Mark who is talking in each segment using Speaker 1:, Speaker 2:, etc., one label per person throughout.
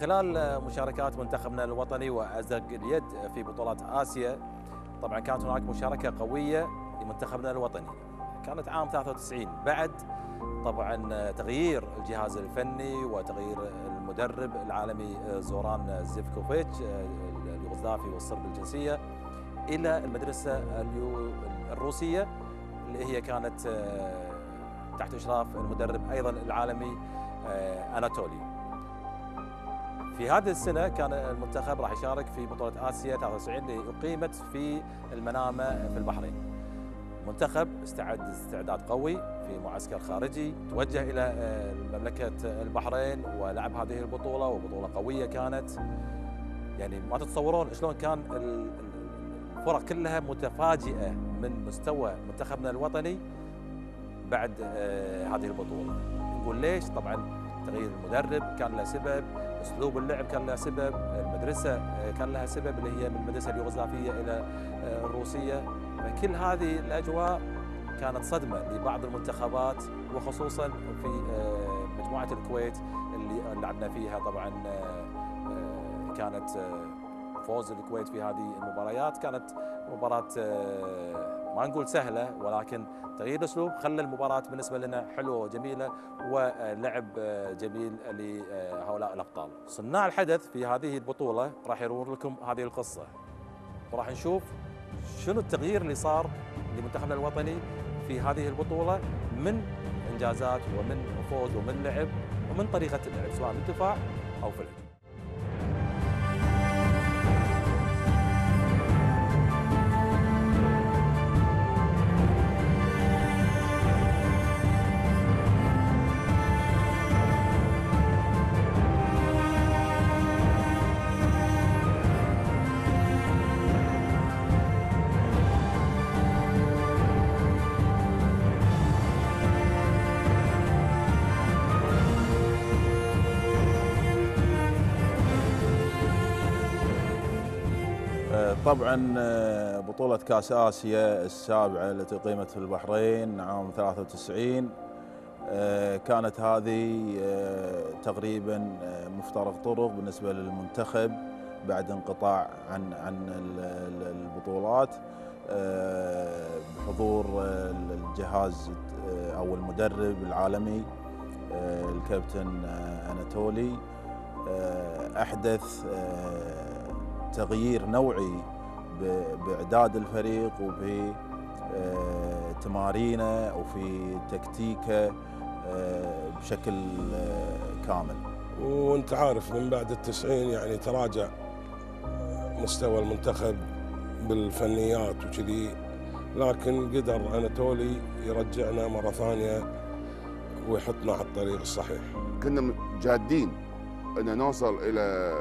Speaker 1: خلال مشاركات منتخبنا الوطني وازرق اليد في بطولات آسيا طبعا كانت هناك مشاركة قوية لمنتخبنا الوطني كانت عام 93 بعد طبعا تغيير الجهاز الفني وتغيير المدرب العالمي زوران زيفكوفيتش اليوغوسلافي والصرب الجنسية إلى المدرسة الروسية اللي هي كانت تحت إشراف المدرب أيضا العالمي أناتولي. في هذه السنة كان المنتخب راح يشارك في بطولة آسيا 93 اللي أقيمت في المنامة في البحرين. المنتخب استعد استعداد قوي في معسكر خارجي توجه إلى مملكة البحرين ولعب هذه البطولة وبطولة قوية كانت. يعني ما تتصورون شلون كان الفرق كلها متفاجئة من مستوى منتخبنا الوطني بعد هذه البطولة. نقول ليش؟ طبعا تغيير المدرب كان له سبب. أسلوب اللعب كان له سبب المدرسة كان لها سبب اللي هي من المدرسة اليوغوسلافية إلى الروسية. فكل هذه الأجواء كانت صدمة لبعض المنتخبات وخصوصا في مجموعة الكويت اللي لعبنا فيها. طبعا كانت فوز الكويت في هذه المباريات. كانت مباراة ما نقول سهلة ولكن تغيير الاسلوب خلى المباراة بالنسبة لنا حلوة وجميلة ولعب جميل لهؤلاء الأبطال. صناع الحدث في هذه البطولة راح يروون لكم هذه القصة. وراح نشوف شنو التغيير اللي صار لمنتخبنا الوطني في هذه البطولة من إنجازات ومن فوز ومن لعب ومن طريقة اللعب سواء بالدفاع أو في الهجوم.
Speaker 2: طبعا بطولة كأس آسيا السابعة التي أقيمت في البحرين عام 93 كانت هذه تقريبا مفترق طرق بالنسبة للمنتخب بعد انقطاع عن عن البطولات بحضور الجهاز أو المدرب العالمي الكابتن أناتولي أحدث تغيير نوعي بإعداد الفريق وفي تمارينه وفي تكتيكه بشكل كامل.
Speaker 3: وانت عارف من بعد التسعين يعني تراجع مستوى المنتخب بالفنيات وكذي. لكن قدر أناتولي يرجعنا مرة ثانية ويحطنا على الطريق الصحيح.
Speaker 4: كنا جادين ان نوصل إلى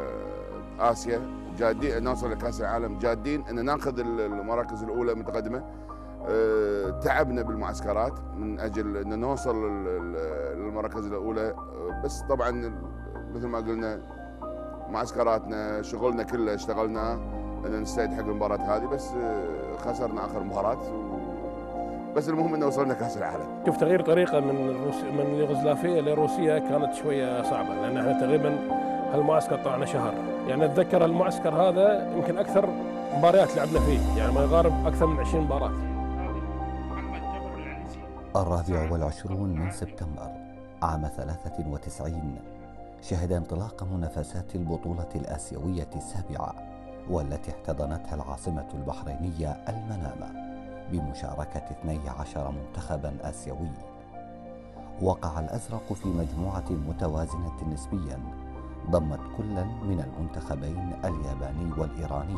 Speaker 4: آسيا. جادين نوصل لكاس العالم جادين. إن ناخذ المراكز الأولى متقدمة. أه تعبنا بالمعسكرات من أجل إن نوصل للمراكز الأولى. بس طبعا مثل ما قلنا معسكراتنا شغلنا كله اشتغلنا إن نستعد حق المباراة هذه. بس خسرنا آخر مباراة. بس المهم إنه وصلنا كاس العالم.
Speaker 5: شوف تغيير طريقة من الروس من اليوغوسلافيه لروسيا كانت شوية صعبة لأن إحنا تقريبا هالمعسكر طلعنا شهر. يعني أتذكر المعسكر هذا يمكن أكثر مباريات لعبنا فيه. يعني ما يقارب أكثر من 20 مباراة.
Speaker 6: الرابع والعشرون من سبتمبر عام 93 شهد انطلاق منافسات البطولة الآسيوية السابعة والتي احتضنتها العاصمة البحرينية المنامة بمشاركة 12 منتخبا آسيوي. وقع الأزرق في مجموعة متوازنة نسبيا ضمت كلا من المنتخبين الياباني والإيراني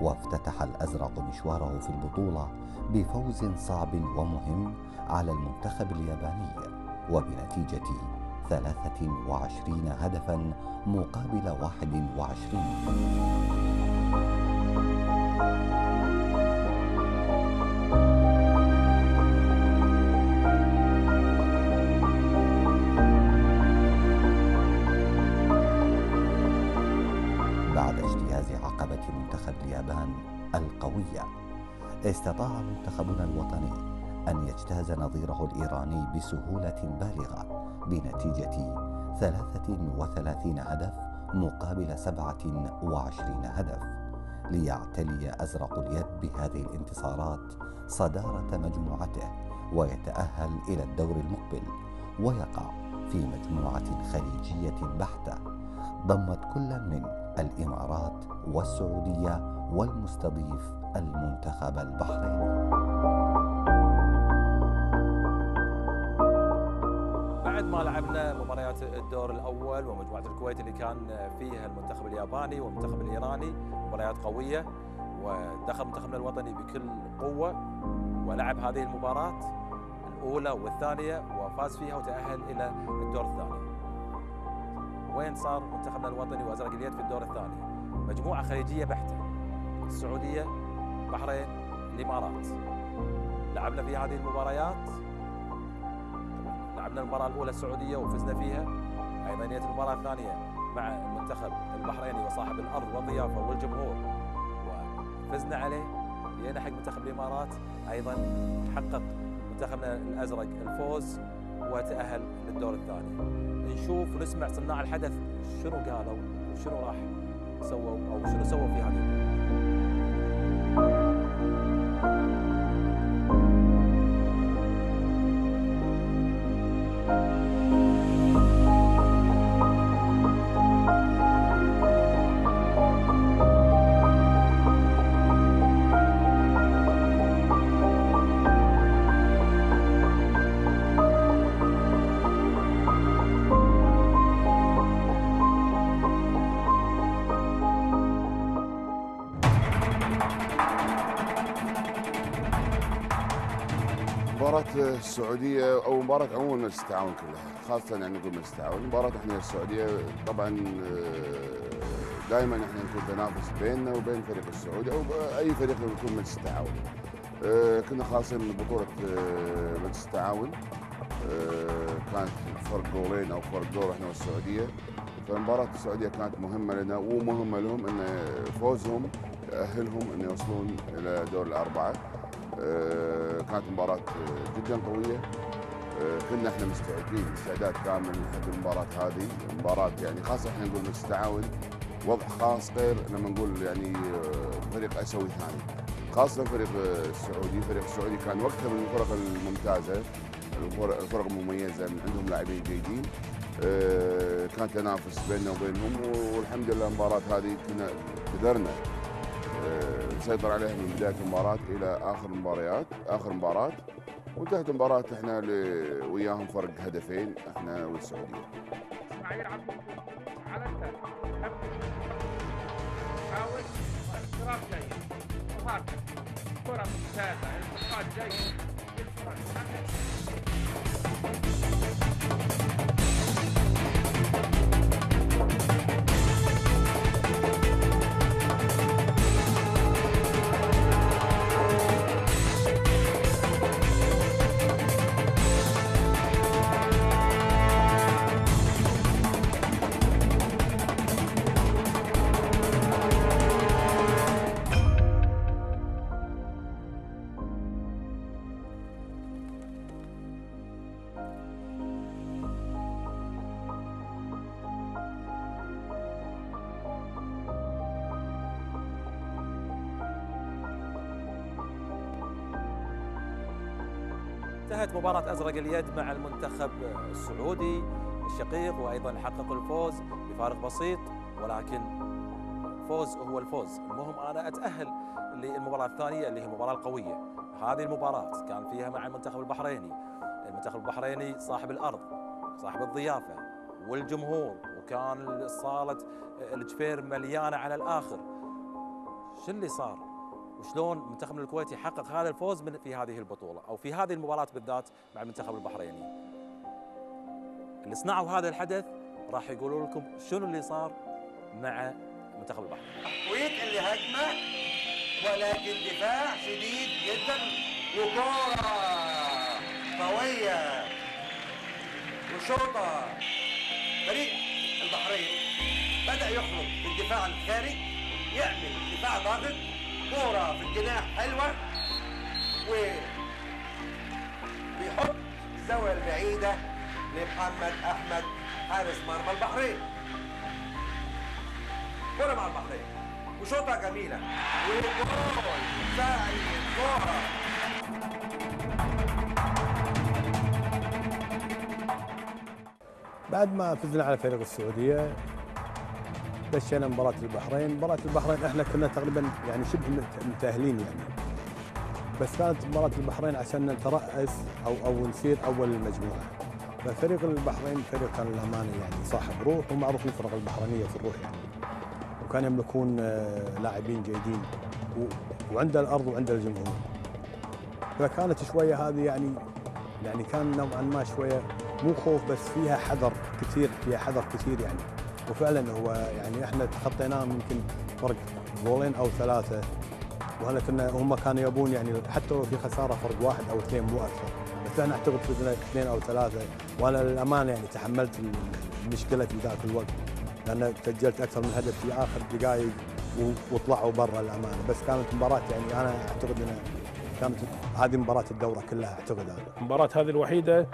Speaker 6: وافتتح الأزرق مشواره في البطولة بفوز صعب ومهم على المنتخب الياباني وبنتيجة 23 هدفا مقابل 21 استطاع منتخبنا الوطني أن يجتاز نظيره الإيراني بسهولة بالغة بنتيجة 33 هدف مقابل 27 هدف ليعتلي أزرق اليد بهذه الانتصارات صدارة مجموعته ويتأهل إلى الدور المقبل ويقع في مجموعة خليجية بحتة. ضمت كل من الإمارات والسعودية والمستضيف المنتخب البحريني
Speaker 1: بعد ما لعبنا مباريات الدور الأول ومجموعة الكويت اللي كان فيها المنتخب الياباني والمنتخب الإيراني مباريات قوية ودخل منتخبنا الوطني بكل قوة ولعب هذه المباراة الأولى والثانية وفاز فيها وتأهل إلى الدور الثاني. وين صار منتخبنا الوطني وأزرق اليد في الدور الثاني؟ مجموعة خليجية بحتة السعودية البحرين الإمارات. لعبنا في هذه المباريات. لعبنا المباراة الأولى السعودية وفزنا فيها. أيضا جت المباراة الثانية مع المنتخب البحريني وصاحب الأرض والضيافة والجمهور. وفزنا عليه جينا حق منتخب الإمارات. أيضا حقق منتخبنا الأزرق الفوز وتأهل للدور الثاني. نشوف ونسمع صناع الحدث شنو قالوا وشنو راح سووا أو شنو سووا في هذه
Speaker 4: السعودية أو مباراة عموما مجلس التعاون كلها خاصة يعني نقول مجلس التعاون. مباراة إحنا السعودية طبعا دائما إحنا نكون تنافس بيننا وبين الفريق السعودي أو أي فريق يكون مجلس التعاون. آه، كنا خالصين بطولة آه، مجلس التعاون. آه، كانت فرق جولين أو فرق جول إحنا والسعودية. فمباراة السعودية كانت مهمة لنا ومهمة لهم أن فوزهم يأهلهم أن يوصلون إلى دور الأربعة. آه، كانت مباراة آه، جدا قوية. آه، كنا إحنا مستعدين. استعداد كامل حق المباراة هذه. مباراة يعني خاصة إحنا نقول مجلس التعاون وضع خاص غير لما نقول يعني آه، فريق أسيوي ثاني. خاصة الفريق آه، السعودي الفريق السعودي كان وقتها من الفرق الممتازة. الفرق المميزة عندهم لاعبين جيدين. آه، كان تنافس بيننا وبينهم. والحمد لله المباراة هذه كنا قدرنا. نسيطر عليها من بداية المباراة إلى آخر المباريات آخر مباراة. وانتهت المباراة إحنا وياهم فرق هدفين
Speaker 7: إحنا والسعودية. على ممتازة. انتقال جيد.
Speaker 1: انتهت مباراة أزرق اليد مع المنتخب السعودي. الشقيق وأيضا حققوا الفوز بفارق بسيط ولكن الفوز هو الفوز. المهم أنا أتأهل للمباراة الثانية اللي هي المباراة القوية. هذه المباراة كان فيها مع المنتخب البحريني. المنتخب البحريني صاحب الأرض صاحب الضيافة والجمهور وكان صالة الجفير مليانة على الآخر. شو اللي صار؟ وشلون منتخبنا الكويتي حقق هذا الفوز في هذه البطولة أو في هذه المباراة بالذات مع المنتخب البحريني. اللي صنعوا هذا الحدث راح يقولوا لكم شنو اللي صار مع منتخب البحرين.
Speaker 8: الكويت اللي هجمة ولكن دفاع شديد جدا وكورة قوية وشوطة فريق البحرين بدأ يخرج بالدفاع الخارج يعمل دفاع ضاغط كوره في الجناح حلوة و بيحط الزاويه البعيدة لمحمد أحمد حارس مرمى البحرين. كرة مع البحرين وشوطة جميلة وجول سعيد كورة.
Speaker 9: بعد ما فزنا على فريق السعودية دشينا مباراة البحرين، مباراة البحرين إحنا كنا تقريبا يعني شبه مت- متأهلين يعني. بس كانت مباراة البحرين عشان نترأس أو أو نصير أول المجموعة. ففريق البحرين فريق كان للامانه يعني صاحب روح ومعروف الفرق البحرينية في الروح يعني. وكان يملكون آه، لاعبين جيدين و- وعند الأرض وعند الجمهور. فكانت شوية هذه يعني يعني كان نوعا ما شوية مو خوف بس فيها حذر كثير فيها حذر كثير يعني وفعلا هو يعني إحنا تخطيناه يمكن فرق جولين أو ثلاثة وهلا كنا هم كانوا يبون يعني حتى لو في خسارة فرق واحد أو اثنين مو أكثر بس إحنا أعتقد فزنا اثنين أو ثلاثة وأنا للأمانة يعني تحملت المشكلة في ذاك الوقت لأن سجلت أكثر من هدف في آخر دقائق وطلعوا برا الامانه بس كانت مباراة يعني أنا أعتقد إنها كانت هذه مباراة الدورة كلها أعتقد هذا.
Speaker 5: المباراة هذه الوحيدة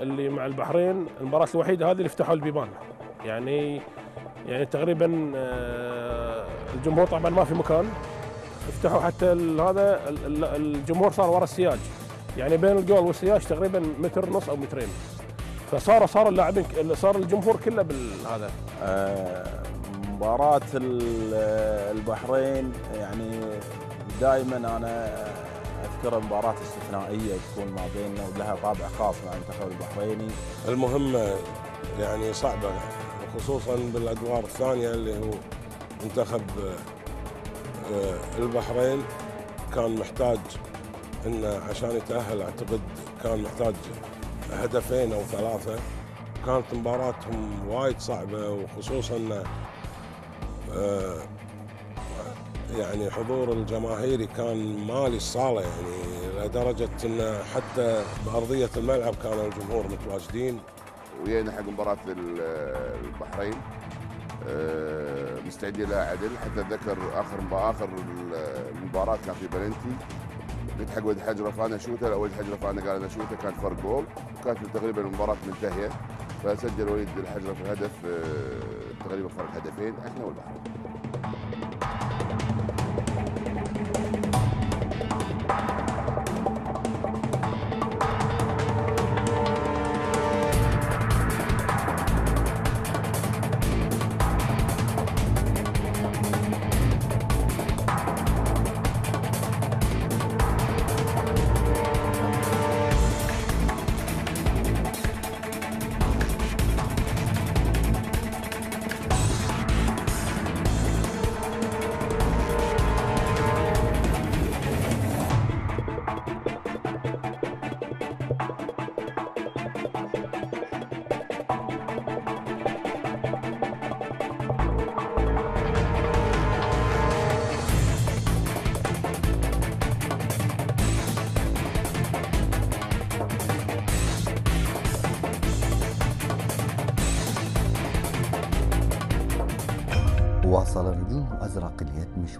Speaker 5: اللي مع البحرين المباراة الوحيدة هذه اللي فتحوا البيبان. يعني يعني تقريبا آه، الجمهور طبعا ما في مكان. فتحوا حتى ال- هذا ال- ال- الجمهور صار ورا السياج. يعني بين الجول والسياج تقريبا متر ونص أو مترين. فصار صار اللاعبين صار الجمهور كله بالهذا
Speaker 2: آه، مباراة ال- البحرين يعني دائما أنا اذكرها مباراة استثنائية تكون ما بيننا ولها طابع خاص مع المنتخب البحريني.
Speaker 3: المهمة يعني صعبة. خصوصا بالأدوار الثانية اللي هو منتخب آه، البحرين. كان محتاج إنه عشان يتأهل أعتقد كان محتاج هدفين أو ثلاثة. كانت مباراتهم وايد صعبة وخصوصا آه، يعني حضور الجماهيري كان مالي الصالة يعني لدرجة إنه حتى بأرضية الملعب كانوا الجمهور متواجدين.
Speaker 4: ويانا حق مباراة ال- البحرين آه، مستعدين لها عدل حتى أتذكر آخر آخر المباراة كان في بلنتي. قلت حق ولد حجره فانا شوتة. لا ولد حجره فانا قال أنا شوتة كانت فرق جول. وكانت تقريبا المباراة منتهية. فسجل وليد الحجره في الهدف آه، تقريبا فرق هدفين إحنا والبحرين.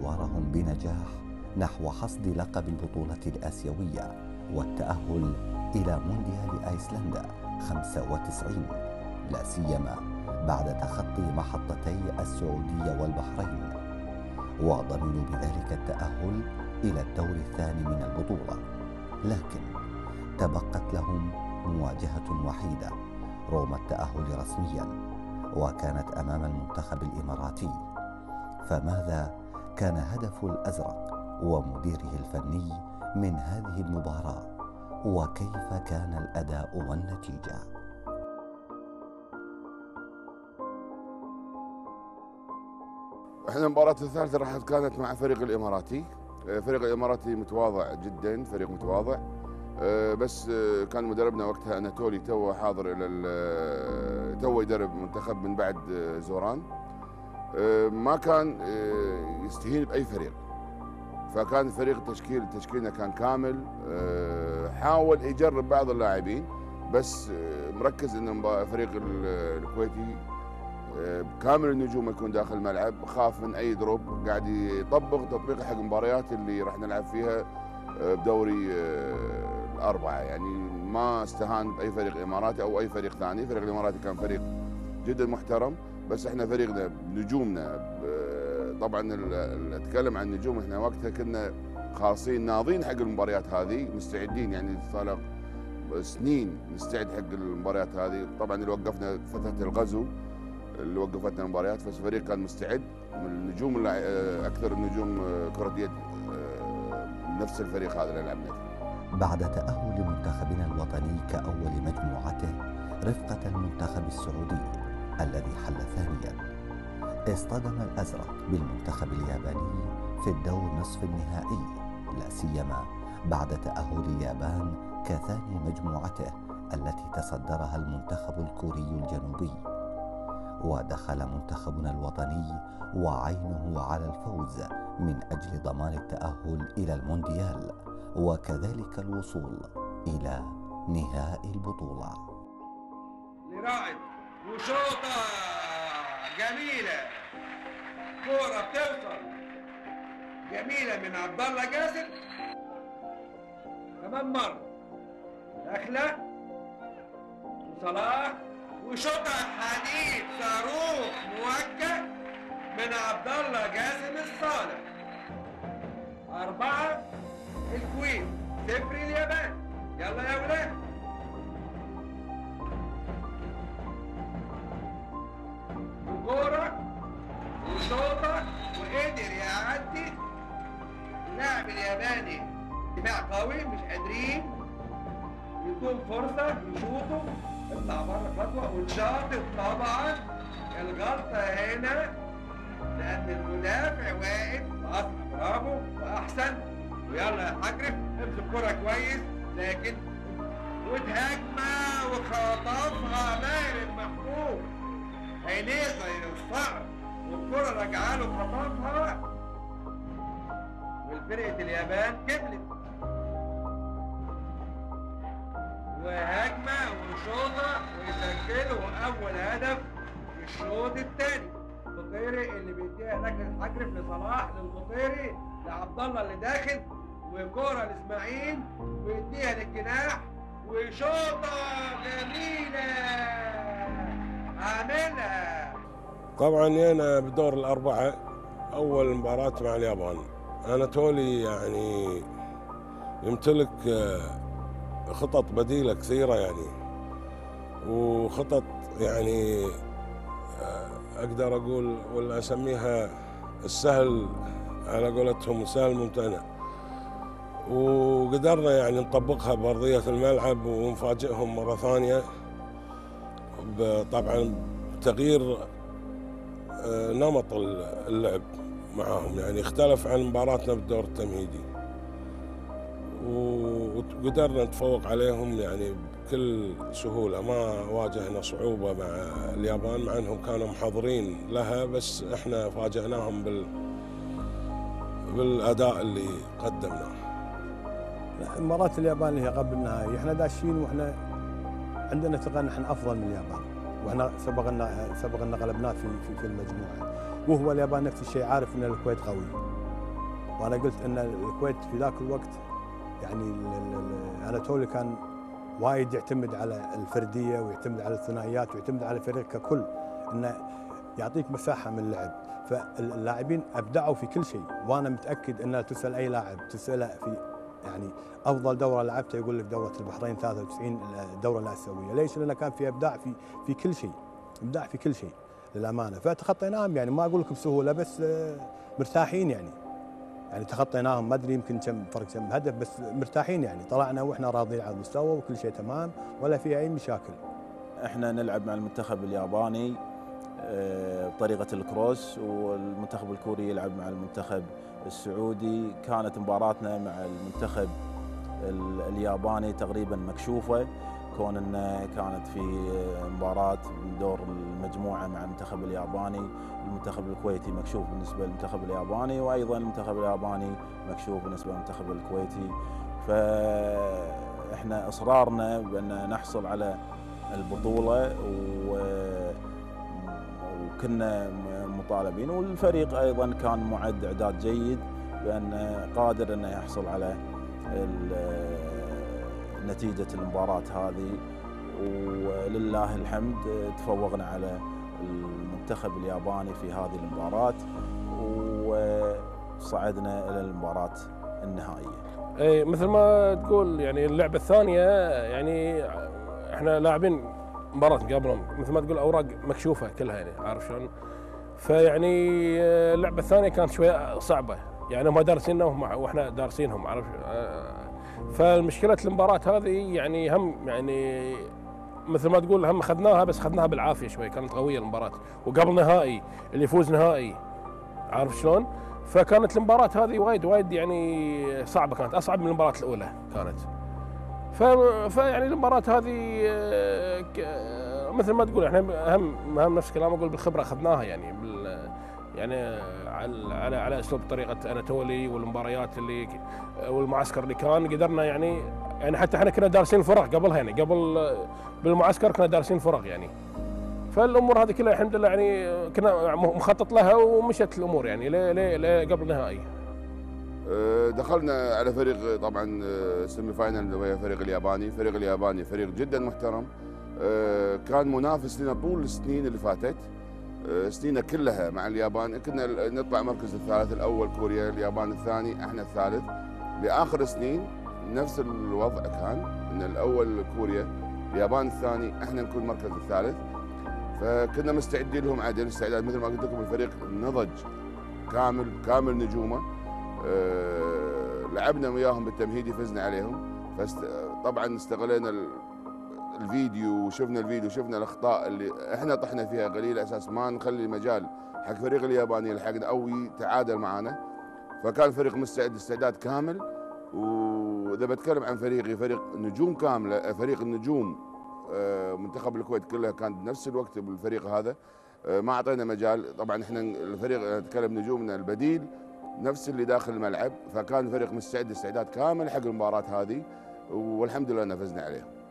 Speaker 6: مشوارهم بنجاح نحو حصد لقب البطولة الآسيوية والتأهل إلى مونديال أيسلندا 95 لا سيما بعد تخطي محطتي السعودية والبحرين. وضمنوا بذلك التأهل إلى الدور الثاني من البطولة. لكن تبقت لهم مواجهة وحيدة رغم التأهل رسميا وكانت أمام المنتخب الإماراتي. فماذا كان هدف الأزرق ومديره الفني من هذه المباراة وكيف كان الأداء والنتيجة؟
Speaker 4: إحنا المباراة الثالثة راح كانت مع فريق الإماراتي. آه، فريق الإماراتي متواضع جدا فريق متواضع. آه، بس آه، كان مدربنا وقتها أناتولي تو حاضر إلى ال- تو يدرب منتخب من بعد زوران. ما كان آه، يستهين بأي فريق. فكان فريق التشكيل تشكيلنا كان كامل. آه، حاول يجرب بعض اللاعبين بس آه، مركز ان فريق ال- الكويتي كامل النجوم يكون داخل الملعب. خاف من أي دروب قاعد يطبق تطبيق حق المباريات اللي راح نلعب فيها بدوري الأربعة. يعني ما استهان بأي فريق إماراتي أو أي فريق ثاني، الفريق الإماراتي كان فريق جدا محترم. بس إحنا فريقنا بنجومنا طبعا اتكلم عن النجوم إحنا وقتها كنا خالصين ناضين حق المباريات هذه مستعدين يعني صار سنين نستعد حق المباريات هذه. طبعا اللي وقفنا فترة الغزو اللي وقفتنا المباريات بس الفريق كان مستعد. من النجوم آه، أكثر النجوم آه، كرة يد آه، نفس الفريق هذا اللي لعبنا. فيه.
Speaker 6: بعد تأهل منتخبنا الوطني كأول مجموعته رفقة المنتخب السعودي. الذي حل ثانيا. اصطدم الأزرق بالمنتخب الياباني في الدور نصف النهائي لا سيما بعد تأهل اليابان كثاني مجموعته التي تصدرها المنتخب الكوري الجنوبي. ودخل منتخبنا الوطني وعينه على الفوز من أجل ضمان التأهل إلى المونديال وكذلك الوصول إلى نهائي البطولة.
Speaker 10: لرائد. وشوطة جميلة. كورة بتوصل. جميلة من عبد الله جاسر كمان مرة. داخلة وصلاح. وشوطة حديد صاروخ موجه من عبد الله جاسم الصالح. أربعة. الكويت. صفر اليابان. يلا يا ولاد. وكورة وشوطة وقدر يعدي اللاعب الياباني دفاع قوي مش قادرين. يكون فرصة يشوطوا اطلع بره خطوة واتشاطت طبعا. الغلطة هنا. لأن المدافع واقف وأسرع برافو. وأحسن. ويلا يا حجرف امسك كرة كويس. لكن وتهاجمة عينيه زي الصقر والكرة راجعة له خطفها والفرقة اليابان كملت وهجمة وشوطة ويسجلوا أول هدف في الشوط الثاني. القطيري اللي بيديها هناك للحجرف لصلاح للقطيري لعبد الله اللي داخل وكرة لإسماعيل ويديها للجناح. وشوطة جميلة. عاملها
Speaker 3: طبعا أنا بدور الأربعة أول مباراة مع اليابان. اناتولي يعني يمتلك آه، خطط بديلة كثيرة يعني وخطط يعني آه، أقدر أقول ولا أسميها السهل على قولتهم السهل الممتنع وقدرنا يعني نطبقها بأرضية الملعب ونفاجئهم مرة ثانية. طبعا تغيير آه، نمط اللعب معاهم. يعني اختلف عن مباراتنا بالدور التمهيدي. وقدرنا نتفوق عليهم يعني بكل سهولة. ما واجهنا صعوبة مع اليابان مع إنهم كانوا محضرين لها بس إحنا فاجأناهم بال بالأداء اللي قدمناه.
Speaker 9: مباراة اليابان اللي هي قبل النهائي إحنا داشين وإحنا عندنا ثقة ان إحنا أفضل من اليابان وإحنا سبقنا سبقنا غلبناه في في, في المجموعة. وهو اليابان نفس الشيء عارف إن الكويت قوي. وأنا قلت إن الكويت في ذاك الوقت يعني اناتولي كان وايد يعتمد على الفردية ويعتمد على الثنائيات ويعتمد على الفريق ككل إنه يعطيك مساحة من اللعب. فاللاعبين أبدعوا في كل شيء وأنا متأكد ان تسأل أي لاعب تسأله في يعني أفضل دورة لعبتها يقول لك دورة البحرين 93 الدورة الاسيويه ليش؟ لأنه كان في إبداع في في كل شيء إبداع في كل شيء للأمانة. فتخطيناهم يعني ما أقول لك بسهولة بس آه، مرتاحين يعني. يعني تخطيناهم ما أدري يمكن كم فرق كم هدف بس مرتاحين يعني. طلعنا وإحنا راضيين على المستوى وكل شيء تمام ولا في أي مشاكل.
Speaker 2: إحنا نلعب مع المنتخب الياباني آه، بطريقة الكروس والمنتخب الكوري يلعب مع المنتخب السعودي كانت مباراتنا مع المنتخب ال- الياباني تقريبا مكشوفة. كون إن كانت في مباراة من دور المجموعة مع المنتخب الياباني المنتخب الكويتي مكشوف بالنسبة للمنتخب الياباني وأيضا المنتخب الياباني مكشوف بالنسبة للمنتخب الكويتي. فإحنا إصرارنا بأن نحصل على البطولة و وكنا م- مطالبين والفريق أيضا كان معد إعداد جيد بأن قادر إنه يحصل على ال- نتيجة المباراة هذه. ولله الحمد تفوقنا على المنتخب الياباني في هذه المباراة وصعدنا إلى المباراة النهائية.
Speaker 5: اي مثل ما تقول يعني اللعبة الثانية يعني إحنا لاعبين مباراة قبلهم مثل ما تقول أوراق مكشوفة كلها يعني عارف شلون؟ فيعني آه، اللعبة الثانية كانت شوية صعبة يعني هم دارسيننا وإحنا دارسينهم عارف آه، فالمشكلة المباراة هذه يعني هم يعني مثل ما تقول هم اخذناها بس اخذناها بالعافية شوي كانت قوية المباراة وقبل نهائي اللي يفوز نهائي عارف شلون؟ فكانت المباراة هذه وايد وايد يعني صعبة كانت أصعب من المباراة الأولى كانت. فيعني المباراة هذه مثل ما تقول إحنا أهم أهم نفس الكلام أقول بالخبرة أخذناها يعني بال يعني على على على أسلوب طريقة اناتولي والمباريات اللي والمعسكر اللي كان قدرنا يعني يعني حتى إحنا كنا دارسين فرق قبلها يعني قبل بالمعسكر كنا دارسين فرق يعني. فالأمور هذه كلها الحمد لله يعني كنا مخطط لها ومشت الأمور يعني ليه ليه ليه قبل نهائي.
Speaker 4: دخلنا على فريق طبعا آه، سيمي فاينل وهي فريق الياباني، فريق الياباني فريق جدا محترم. آه، كان منافس لنا طول السنين اللي فاتت. آه، سنينا كلها مع اليابان. كنا نطلع مركز الثالث الأول كوريا اليابان الثاني إحنا الثالث. لاخر سنين نفس الوضع كان إن الأول كوريا اليابان الثاني إحنا نكون المركز الثالث. فكنا مستعدين لهم عدل. استعداد مثل ما قلت لكم الفريق نضج كامل كامل نجومه. آه، لعبنا وياهم بالتمهيدي فزنا عليهم. فطبعا استغلينا ال- الفيديو وشفنا الفيديو شفنا الأخطاء اللي إحنا طحنا فيها قليله أساس ما نخلي مجال حق فريق الياباني يلحقنا أو يتعادل معنا فكان الفريق مستعد استعداد كامل. وإذا بتكلم عن فريقي فريق نجوم كاملة فريق النجوم آه، منتخب الكويت كلها كان بنفس الوقت بالفريق هذا. آه، ما أعطينا مجال. طبعا إحنا الفريق نتكلم نجومنا البديل. نفس اللي داخل الملعب فكان الفريق مستعد استعداد كامل حق المباراة هذه والحمد لله نفذنا عليهم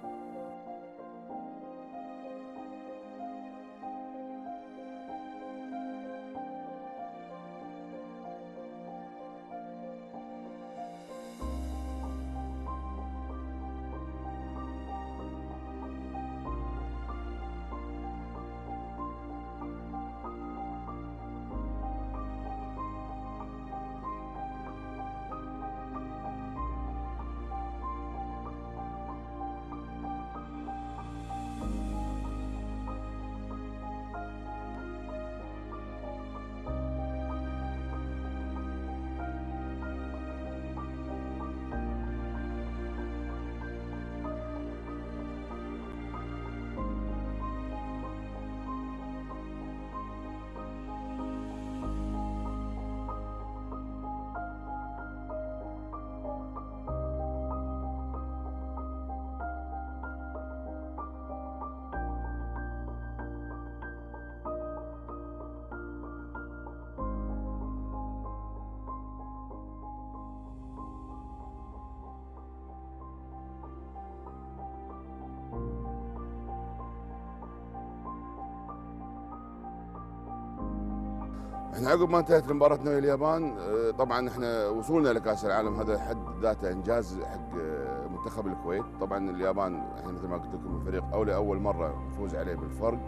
Speaker 4: إحنا عقب ما انتهت مباراتنا ويا اليابان آه، طبعا إحنا وصولنا لكأس العالم. هذا حد ذاته إنجاز حق آه، منتخب الكويت. طبعا اليابان إحنا مثل ما قلت لكم الفريق أو لأول مرة نفوز عليه بالفرق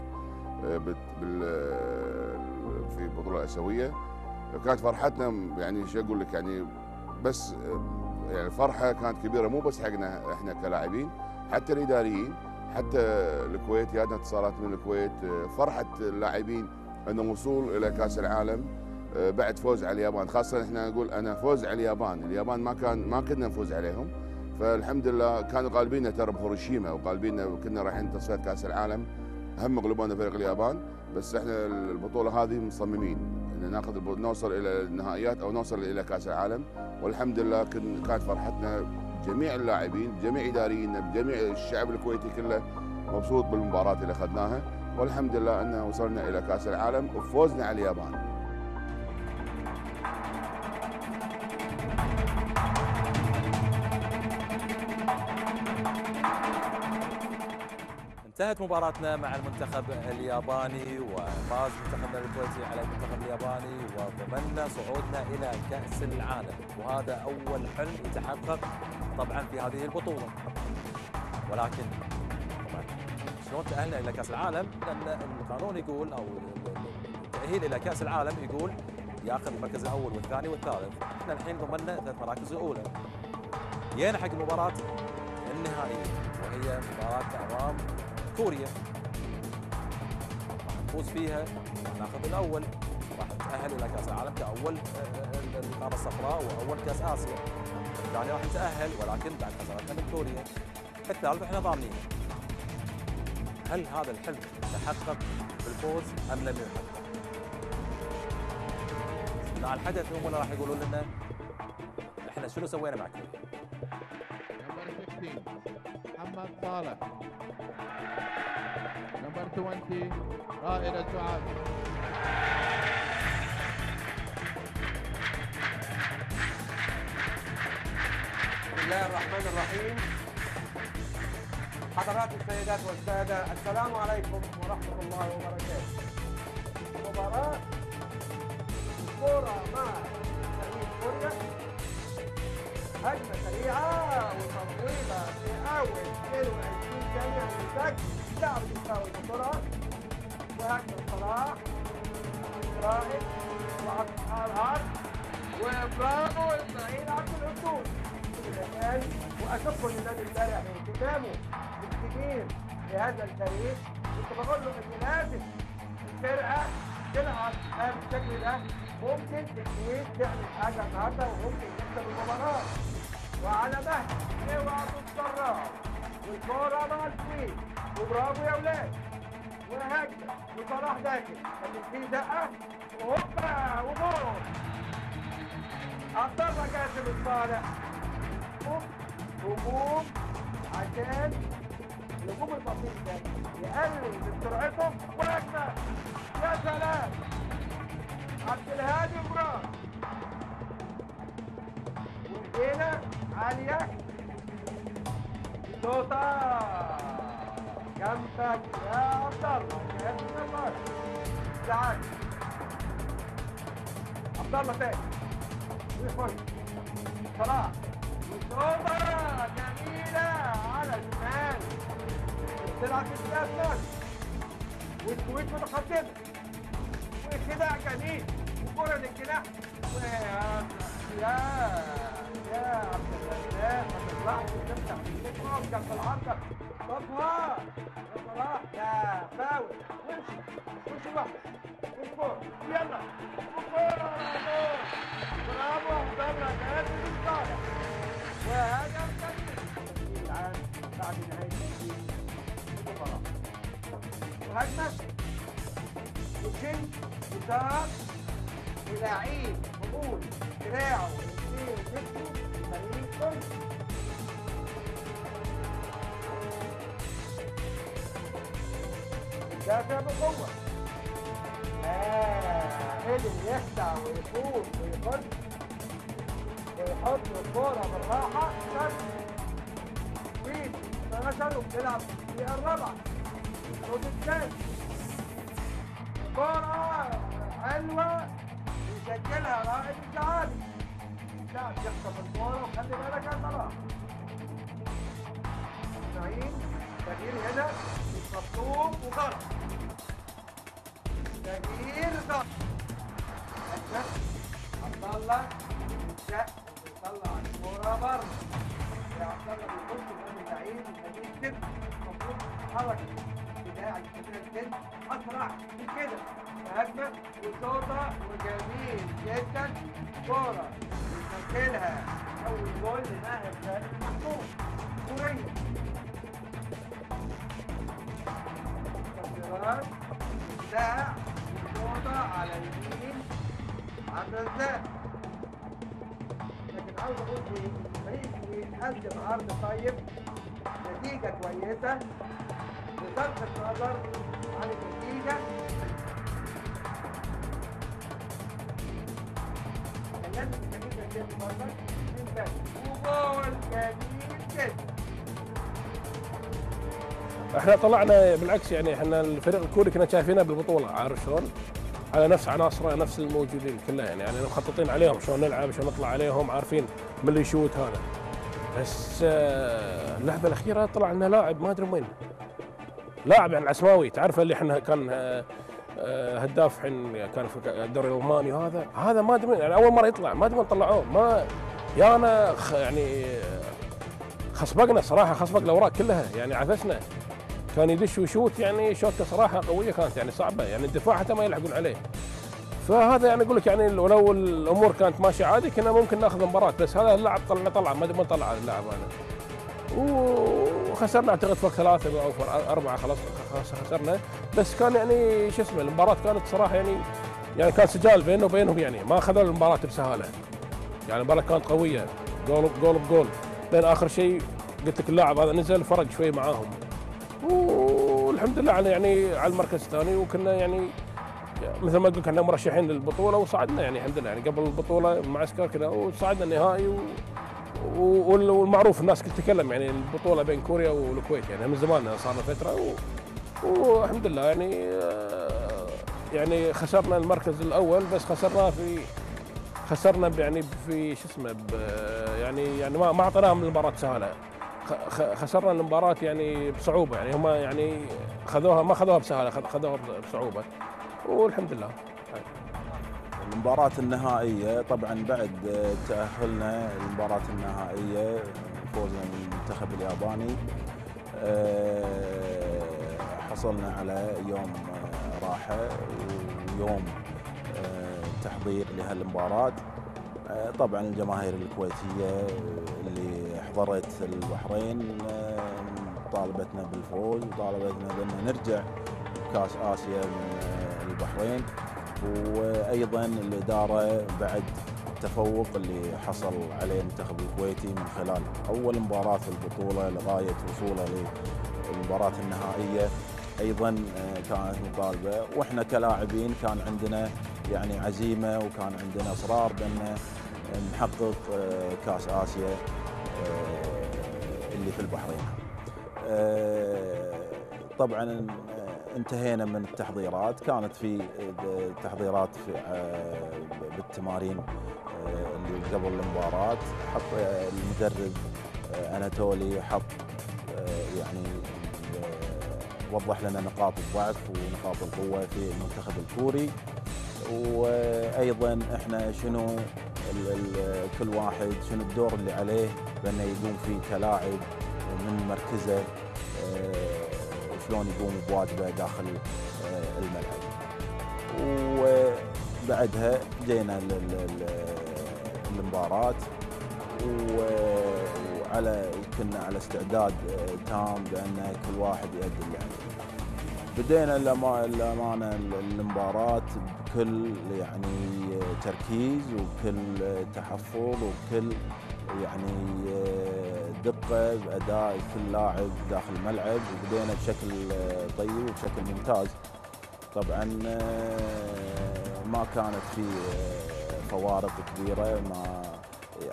Speaker 4: آه، في البطولة الآسيوية. كانت فرحتنا يعني شو أقول لك يعني بس يعني الفرحه كانت كبيرة. مو بس حقنا إحنا كلاعبين حتى الإداريين حتى الكويت جاتنا اتصالات من الكويت فرحة اللاعبين. ان الوصول إلى كأس العالم آه، بعد فوز على اليابان. خاصة إحنا نقول أنا فوز على اليابان. اليابان ما كان ما كنا نفوز عليهم. فالحمد لله كانوا غالبيننا ترى بهيروشيما وغالبيننا كنا رايحين تصفيات كأس العالم. هم غلبونا فريق اليابان بس إحنا البطولة هذه مصممين. ان ناخذ نوصل إلى النهائيات أو نوصل إلى كأس العالم. والحمد لله كانت فرحتنا جميع اللاعبين جميع اداريين بجميع الشعب الكويتي كله مبسوط بالمباراة اللي أخذناها. والحمد لله ان وصلنا إلى كأس العالم وفوزنا على اليابان.
Speaker 1: انتهت مباراتنا مع المنتخب الياباني وفاز منتخبنا الكويتي على المنتخب الياباني وضمننا صعودنا إلى كأس العالم. وهذا أول حلم يتحقق طبعا في هذه البطولة. ولكن شلون تأهلنا إلى كأس العالم؟ لأن القانون يقول أو التأهيل إلى كأس العالم يقول ياخذ المركز الأول والثاني والثالث، إحنا الحين ضمننا ثلاث مراكز الأولى. جينا حق المباراة النهائية وهي مباراة امام كوريا. راح نفوز فيها ناخذ الأول راح نتأهل إلى كأس العالم كأول آه، القاره الصفراء وأول كأس آسيا. الثاني راح نتأهل ولكن بعد خسارتنا من كوريا. الثالث إحنا ضامنين. هل هذا الحلم تحقق بالفوز أم لم يحقق؟ مع الحدث هم اللي راح يقولوا لنا إحنا شنو سوينا مع كوريا؟
Speaker 11: number 16 محمد صالح number 20 رائد السعادي
Speaker 8: بسم الله الرحمن الرحيم حضرات السيدات والسادة السلام عليكم ورحمة الله وبركاته. مباراة كرة مع فريق كوريا. هجمة سريعة وتطويلة في أول 22 ثانية من السجن لعب يساوي بسرعة وهجمة صلاح رائد وعبد الهاد وبرافو اسماعيل عبد الآن واشكر للنادي امبارح باهتمامه بالكبير لهذا الفريق كنت بقول له إن لازم الفرقة تلعب بالشكل ده. ممكن الكويت تعمل حاجة النهارده وممكن تكسب المباراة. وعلى مهل اوعى تتسرعوا والكورة مع الكويت وبرافو يا أولاد. وهجمه وصلاح داخل. لكن في دقة. وهوبا. وجول عبد الله جاسم الصالح هجوم. عشان الهجوم البسيط ده يقلل من سرعتهم وهجمه يا سلام عبد الهادي مراد وهنا عاليه توتا جنبك يا عبد الله جنبك الله تعال عبد الله تاني ويخش صلاح وصوبة جميلة على الشمال بتلعب في السياسات والكويت متقدمة وخداع جميل. وكرة للجناح. ويا يا يا عبد الرزاق ما تطلعش. تفتح تقف جنب العارضة طبها يا صلاح يا فاول. وامشي وامشي لوحدك والكورة يلا. والكورة برافو. جاسم الصالح وهذا العام بعد المباراة وهجمة وشن وسار ولاعيب قبول دراعه واثنين وجسمه فريق كله دافع بقوة. آه قدر يخدع ويفوز ويخش ويحط الكورة بالراحة. شد وين فنشر وبتلعب في الرابعة. الثاني كورة حلوة يسجلها رائد السعادي لاعب يخطف الكورة وخلي بالك يا صلاح. اسماعيل تغيير هنا مطلوب وغلط تغيير غلط أشرف عبد الله شق وبيطلع الكورة بره يا عبد الله بيخش من اللعيب يخليه كده الجد أسرع من كده هجمة وصوتة وجميل جدا كورة يسجلها أول جول لناهي خالد محمود كورية تغييرات دفاع وصوتة على اليمين عبد الرزاق لكن عاوز أقول إيه الفريق بيقدم عرض طيب نتيجه كويسه النظر عن جدا
Speaker 5: إحنا طلعنا بالعكس يعني إحنا الفريق الكوري كنا شايفينه بالبطولة عارف شلون؟ على نفس عناصره نفس الموجودين كلها يعني يعني مخططين عليهم شلون نلعب شلون نطلع عليهم عارفين من اللي يشوت هذا بس آه، اللعبه الأخيرة طلع لنا لاعب ما أدري وين لاعب يعني العسماوي تعرف اللي إحنا كان آه، آه، هداف حين كان في الدوري الألماني وهذا هذا ما أدري يعني أول مرة يطلع ما أدري وين طلعوه ما يا أنا خ- يعني آه، خصبقنا صراحة خصبق الأوراق كلها يعني عفسنا كان يدش ويشوت يعني شوتة صراحة قوية كانت يعني صعبة يعني الدفاع حتى ما يلحقون عليه. فهذا يعني أقول لك يعني ولو الأمور كانت ماشية عادي كنا ممكن ناخذ المباراه بس هذا اللاعب طلعنا طلع ما أدري وين طلع اللاعب هذا. وخسرنا اعتقد فوق ثلاثة أو أربعة خلاص خسرنا. بس كان يعني شو اسمه المباراة كانت صراحة يعني يعني كان سجال بينه وبينهم يعني ما اخذوا المباراة بسهالة. يعني المباراة كانت قوية جول جول بجول. لين آخر شيء قلت لك اللاعب هذا نزل فرق شوي معاهم. والحمد لله على يعني على المركز الثاني وكنا يعني مثل ما قلت كنا مرشحين للبطولة وصعدنا يعني الحمد لله يعني قبل البطولة المعسكر كذا وصعدنا النهائي و... والمعروف الناس كل تتكلم يعني البطولة بين كوريا والكويت يعني من زمان صار فترة و... والحمد لله يعني آه، يعني خسرنا المركز الأول بس خسرناه في خسرنا يعني في شو اسمه يعني يعني ما ما أعطيناهم المباراة سهله خسرنا المباراة يعني بصعوبة يعني هم يعني خذوها ما خذوها بسهاله خذ- خذوها بصعوبة. والحمد لله.
Speaker 2: المباراة النهائية طبعا بعد تأهلنا المباراة النهائية فوزنا من المنتخب الياباني. آه، حصلنا على يوم آه، راحة ويوم آه، تحضير لهالمباراة. آه، طبعا الجماهير الكويتية اللي حضرت البحرين آه، طالبتنا بالفوز وطالبتنا بأن نرجع كأس آسيا من آه، البحرين. وأيضا الإدارة بعد التفوق اللي حصل عليه المنتخب الكويتي من خلال أول مباراة في البطولة لغاية وصوله للمباراة النهائية أيضا آه، كانت مطالبة وإحنا كلاعبين كان عندنا يعني عزيمة وكان عندنا إصرار بأن نحقق آه، كأس آسيا آه، اللي في البحرين. طبعا انتهينا من التحضيرات. كانت في تحضيرات في آه، بالتمارين آه، اللي قبل المباراة. حط آه، المدرب اناتولي حط يعني وضح لنا نقاط الضعف ونقاط القوة في المنتخب الكوري. وأيضا إحنا شنو كل واحد شنو الدور اللي عليه بأنه يقوم فيه كلاعب من مركزه. وشلون يقوم بواجبه داخل آه، الملعب وبعدها جينا المباراة وعلى كنا على استعداد آه، تام بأن كل واحد يؤدي اللي. بدينا للأمانة المباراة بكل يعني تركيز وكل تحفظ وكل يعني دقة باداء كل لاعب داخل الملعب وبدينا بشكل طيب وبشكل ممتاز. طبعا ما كانت في فوارق كبيرة ما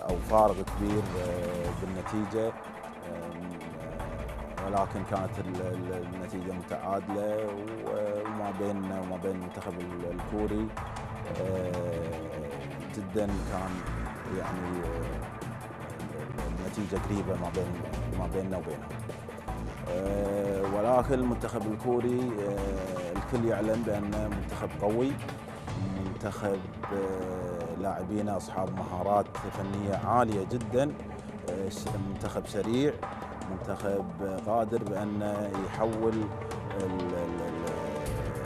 Speaker 2: أو فارق كبير بالنتيجة. ولكن كانت ال- ال- النتيجة متعادلة و- وما بيننا وما بين المنتخب ال- الكوري. آه، جدا كان يعني النتيجة قريبة ما بين ما بيننا وبينهم. آه، ولكن المنتخب الكوري آه، الكل يعلم بأنه منتخب قوي. منتخب آه، لاعبينه أصحاب مهارات فنية عالية جدا. منتخب سريع. منتخب قادر بأنه يحول ال- ال- ال-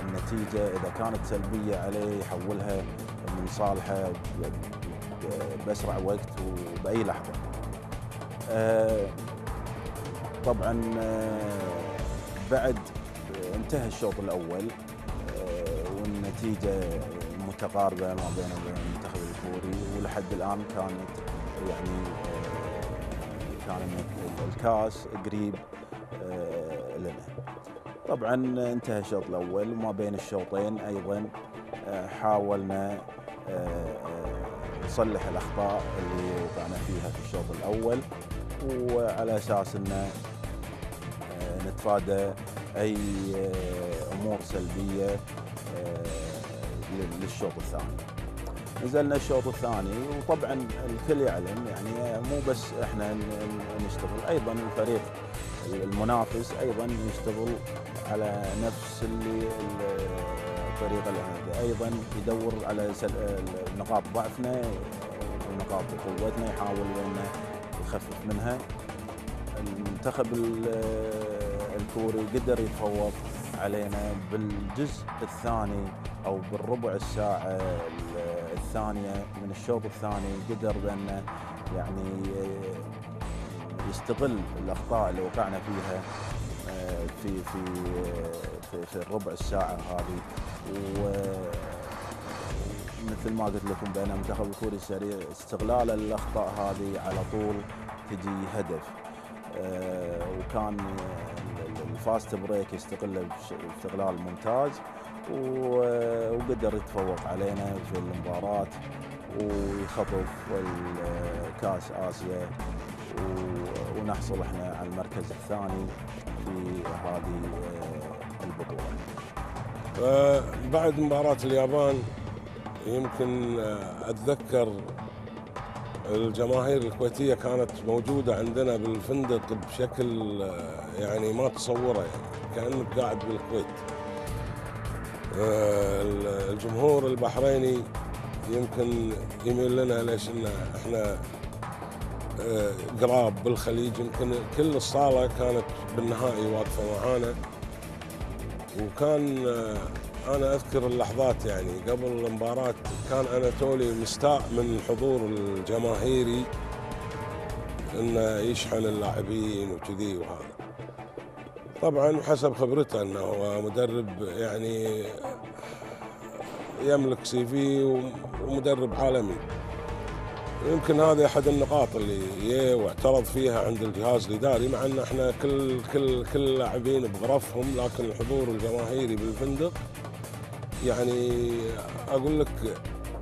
Speaker 2: النتيجة إذا كانت سلبية عليه يحولها من صالحه ب- ب- بأسرع وقت وبأي لحظة. آه، طبعا آه، بعد انتهى الشوط الأول آه، والنتيجة متقاربة ما بين المنتخب الكوري ولحد الآن كانت يعني آه، كان الكاس قريب آه، لنا. طبعا انتهى الشوط الأول وما بين الشوطين أيضا آه، حاولنا آه، آه، نصلح الأخطاء اللي وقعنا فيها في الشوط الأول. وعلى أساس انه آه، نتفادى أي آه، أمور سلبية آه، لل- للشوط الثاني. نزلنا الشوط الثاني وطبعا الكل يعلم يعني مو بس إحنا نشتغل أيضا الفريق المنافس أيضا يشتغل على نفس اللي ال- الطريقة اللي عندنا أيضا يدور على نقاط ضعفنا ونقاط قوتنا يحاول إنه يخفف منها. المنتخب ال- الكوري قدر يتفوق علينا بالجزء الثاني أو بالربع الساعة ال- الثانية من الشوط الثاني. قدر بأنه يعني يستغل الأخطاء اللي وقعنا فيها آه، في في في, في الربع الساعة هذه. و مثل ما قلت لكم بأن المنتخب الكوري سريع استغلال الأخطاء هذه على طول. تجي هدف. آه، وكان ال- ال- ال fast break يستغله باستغلال ممتاز وقدر يتفوق علينا في المباراة ويخطف كاس آسيا ونحصل إحنا على المركز الثاني في هذه آه، البطولة.
Speaker 3: فبعد مباراة اليابان يمكن آه، أتذكر الجماهير الكويتية كانت موجودة عندنا بالفندق بشكل آه، يعني ما تصوره يعني كأنك قاعد بالكويت. آه، الجمهور البحريني يمكن يميل لنا ليش إن إحنا آه، قراب بالخليج. يمكن كل الصالة كانت بالنهائي واقفة معانا. وكان أنا أذكر اللحظات يعني. قبل المباراة كان أناتولي مستاء من الحضور الجماهيري إنه يشحن اللاعبين وكذي وهذا. طبعا حسب خبرته إنه هو مدرب يعني يملك سي في ومدرب عالمي. يمكن هذه أحد النقاط اللي واعترض فيها عند الجهاز الإداري مع إن إحنا كل كل كل اللاعبين بغرفهم لكن الحضور الجماهيري بالفندق يعني أقول لك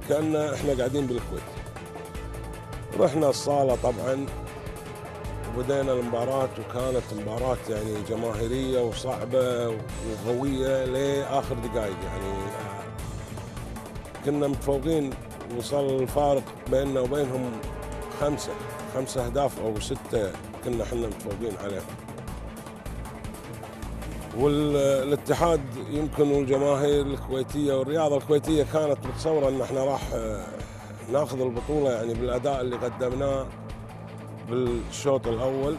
Speaker 3: كأن إحنا قاعدين بالكويت. رحنا الصالة طبعا وبدينا المباراة وكانت مباراة يعني جماهيرية وصعبة وقوية لآخر دقائق يعني. كنا متفوقين وصل الفارق بيننا وبينهم خمسة خمسة أهداف أو ستة كنا إحنا متفوقين عليهم. والاتحاد يمكن والجماهير الكويتية والرياضة الكويتية كانت متصورة أن إحنا راح آه، ناخذ البطولة يعني بالأداء اللي قدمناه بالشوط الأول.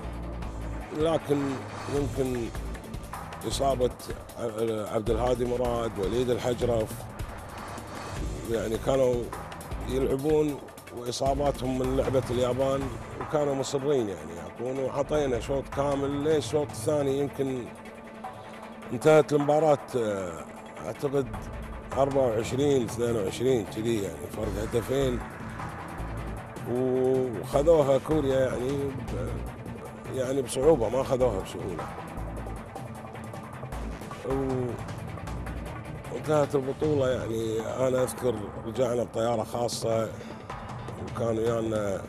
Speaker 3: لكن يمكن إصابة عبد الهادي مراد وليد الحجرف يعني كانوا يلعبون وإصاباتهم من لعبة اليابان وكانوا مصرين يعني يعطون وعطينا شوط كامل ليش الشوط الثاني يمكن انتهت المباراة آه، أعتقد 24 22 كذي يعني فرق هدفين. وخذوها كوريا يعني يعني بصعوبة ما خذوها بسهولة. و- وانتهت البطولة يعني أنا أذكر رجعنا بطيارة خاصة وكان ويانا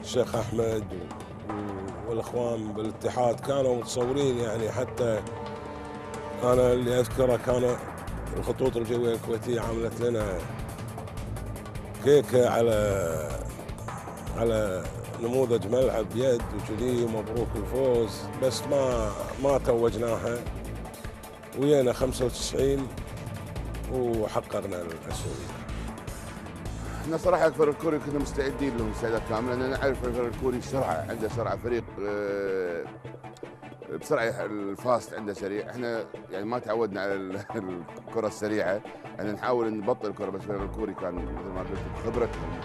Speaker 3: الشيخ أحمد والإخوان بالاتحاد كانوا متصورين يعني حتى أنا اللي أذكره كان الخطوط الجوية الكويتية عملت لنا كيكة على على نموذج ملعب يد وكذي ومبروك الفوز بس ما ما توجناها. ويانا 95 وحققنا السعوديه
Speaker 4: إحنا صراحة الفريق الكوري كنا مستعدين لهم استعداد كامل لأن نعرف الفريق الكوري سرعه عنده سرعة فريق آه، بسرعة ال fast عنده سريع. إحنا يعني ما تعودنا على ال- الكرة السريعة. إحنا نحاول نبطل الكرة بس الفريق الكوري كان مثل ما قلت بخبرتهم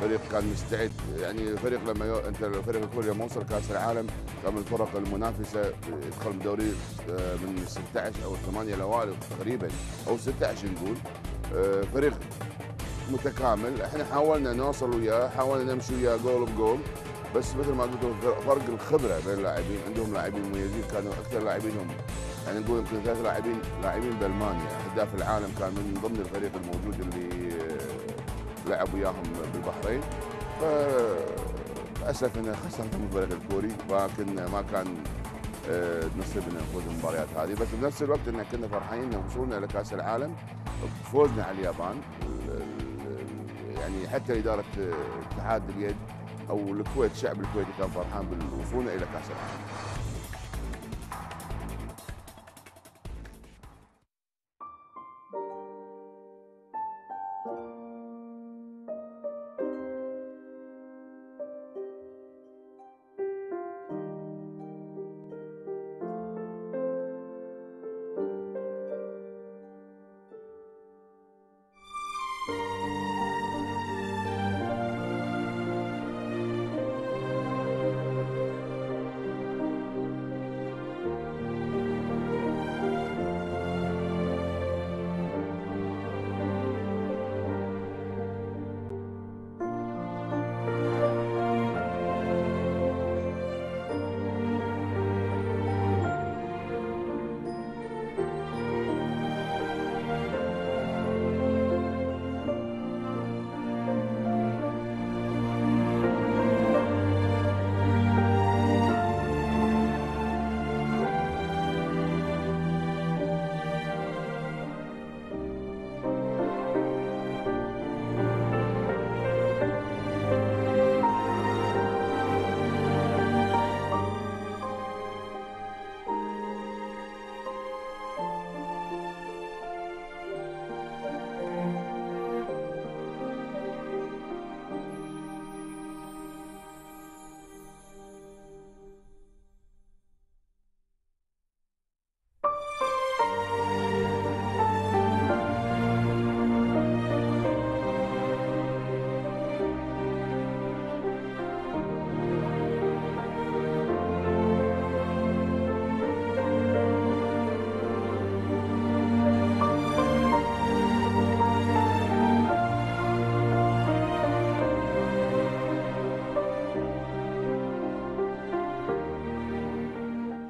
Speaker 4: فريق كان مستعد. يعني الفريق لما يو... أنت الفريق الكوري لما وصل كأس العالم كان من الفرق المنافسة يدخل من دوري آه، من 16 أو 8 الاوائل تقريبا أو 16 نقول. آه، فريق متكامل. إحنا حاولنا نوصل وياه حاولنا نمشي وياه goal ب goal بس مثل ما قلت فرق الخبرة بين اللاعبين. عندهم لاعبين مميزين كانوا أكثر لاعبينهم يعني نقول يمكن ثلاث لاعبين لاعبين بألمانيا. هداف العالم كان من ضمن الفريق الموجود اللي آه، لعب وياهم بالبحرين. ف للأسف إنه خسرنا من الكوري لكن ما كان آه، نصيبنا نفوز المباريات هذه. بس بنفس الوقت ان كنا فرحانين ان وصولنا لكأس العالم فوزنا على اليابان. ال- ال- يعني حتى إدارة آه، اتحاد اليد أو الكويت الشعب الكويتي كان فرحان بالوصولنا إلى كأس العالم.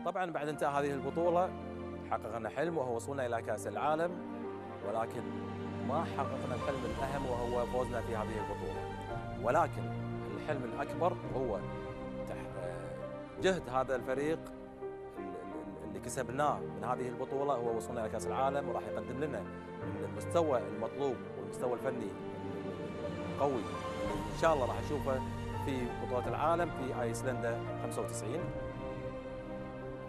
Speaker 1: طبعا بعد انتهاء هذه البطولة حققنا حلم وهو وصولنا إلى كأس العالم ولكن ما حققنا الحلم الأهم وهو فوزنا في هذه البطولة. ولكن الحلم الأكبر هو آه، جهد هذا الفريق ال- ال- اللي كسبناه من هذه البطولة هو وصولنا إلى كأس العالم وراح يقدم لنا المستوى المطلوب والمستوى الفني القوي اللي إن شاء الله راح نشوفه في بطولة العالم في آيسلندا 95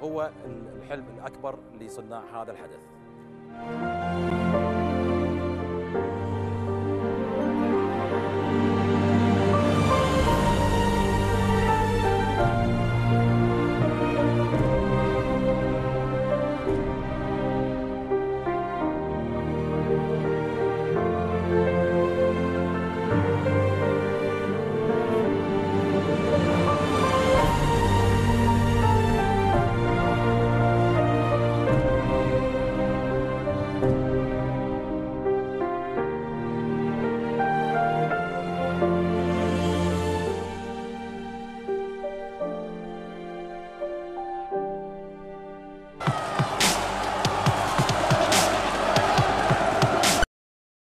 Speaker 1: هو الحلم الأكبر لصناع هذا الحدث.